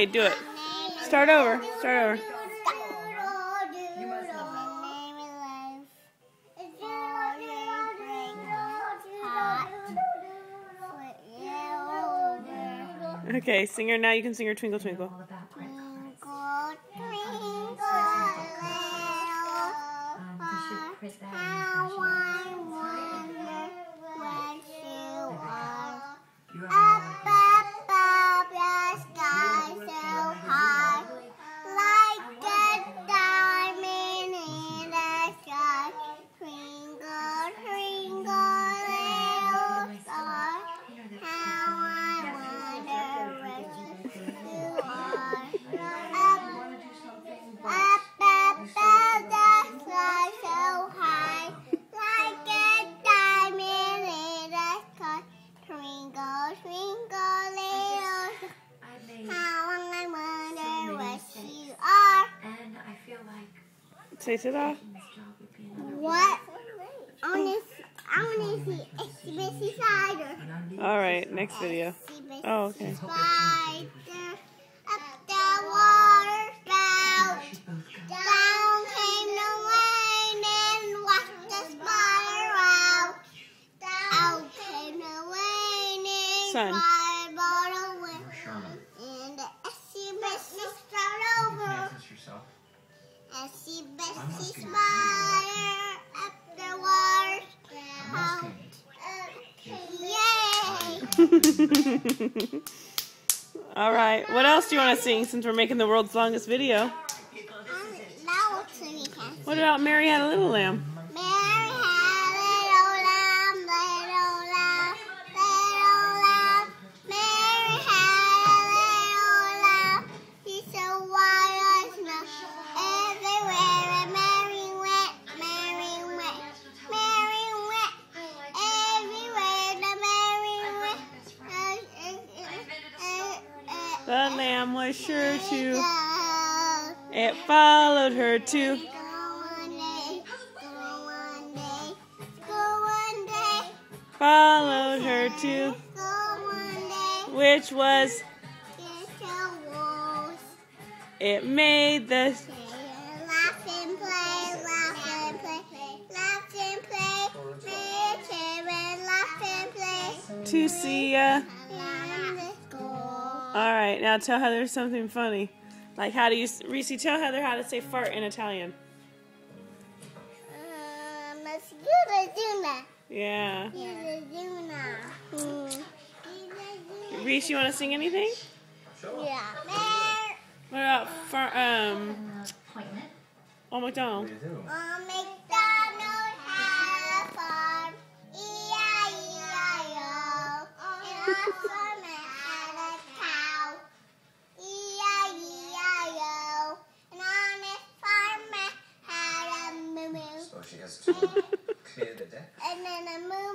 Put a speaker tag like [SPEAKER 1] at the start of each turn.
[SPEAKER 1] Okay, do it. Start over. Start over. Okay, sing her now. You can sing her Twinkle Twinkle. Say
[SPEAKER 2] What? I want to I want to see Spider.
[SPEAKER 1] All right, next video. Oh, okay.
[SPEAKER 2] Spider up the water spout. Down came the rain and washed the spider out. Out came the rain and
[SPEAKER 1] Sun.
[SPEAKER 2] spider away. And the Itsy Bitsy started over. Itsy Bitsy Spider up the water spout. Yay!
[SPEAKER 1] All right. What else do you want to sing since we're making the world's longest video?
[SPEAKER 2] Um, now what's the weekend?
[SPEAKER 1] What about Mary Had a Little Lamb?
[SPEAKER 2] The
[SPEAKER 1] lamb was sure to. It followed her
[SPEAKER 2] day.
[SPEAKER 1] Followed her
[SPEAKER 2] day,
[SPEAKER 1] Which was it made the
[SPEAKER 2] Laugh and play,
[SPEAKER 1] All right, now tell Heather something funny. Like how do you Reese tell Heather how to say fart in Italian?
[SPEAKER 2] Um, let's do the Zuna.
[SPEAKER 1] Yeah.
[SPEAKER 2] Do the Zuna. Hmm.
[SPEAKER 1] Reese, you want to sing anything?
[SPEAKER 2] Yeah.
[SPEAKER 1] What about far um Old McDonald?
[SPEAKER 2] On McDonald had a farm, E-I-E-I-O. And on farm it had a cow, E-I-E-I-O. And on his farm it had a moo-moo.
[SPEAKER 3] So she has to clear the deck.
[SPEAKER 2] And then a moo-moo